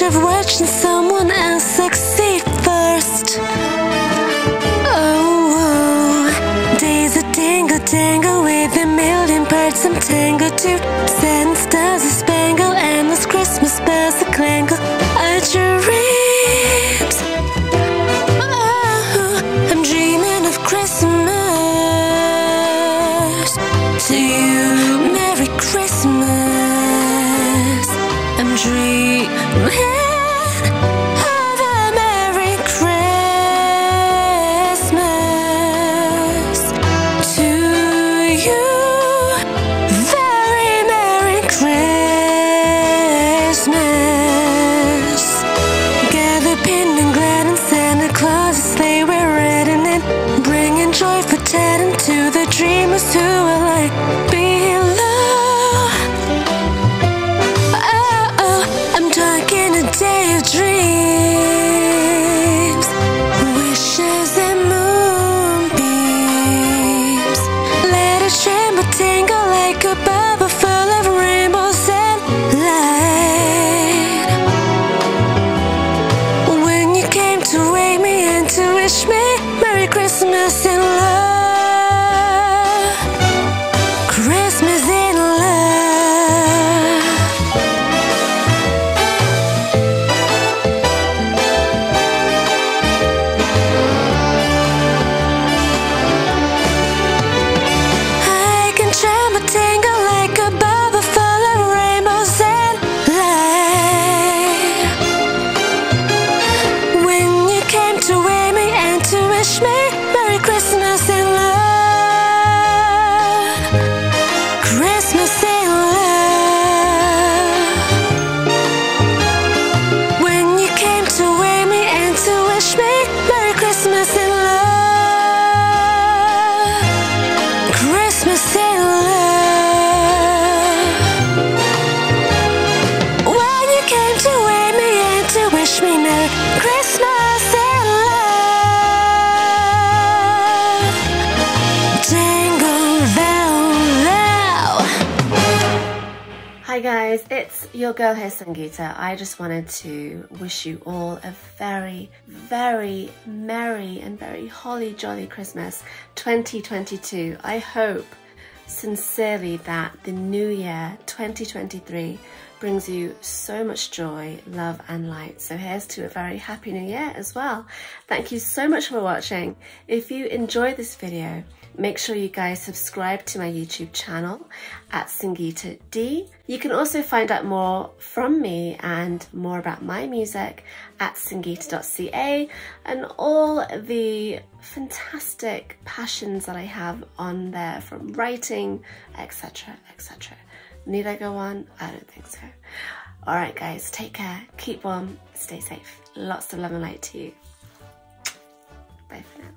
wish of watching someone else succeed first. Oh, days that tangle, tangle with a million parts, some tangle too. Seven stars a spangle, endless Christmas bells that clangle. Our dreams. Oh, I'm dreaming of Christmas. To you, へえ wish me. Merry Christmas Hi guys, it's your girl here, Sangeeta. I just wanted to wish you all a very, very merry and very holly jolly Christmas 2022. I hope sincerely that the new year 2023 brings you so much joy, love and light. So here's to a very happy new year as well. Thank you so much for watching. If you enjoyed this video, make sure you guys subscribe to my YouTube channel at Sangeeta D. You can also find out more from me and more about my music at Sangeeta.ca and all the fantastic passions that I have on there from writing, etc, etc. Need I go on? I don't think so. Alright guys, take care, keep warm, stay safe. Lots of love and light to you. Bye for now.